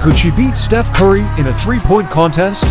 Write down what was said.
Could she beat Steph Curry in a three point contest?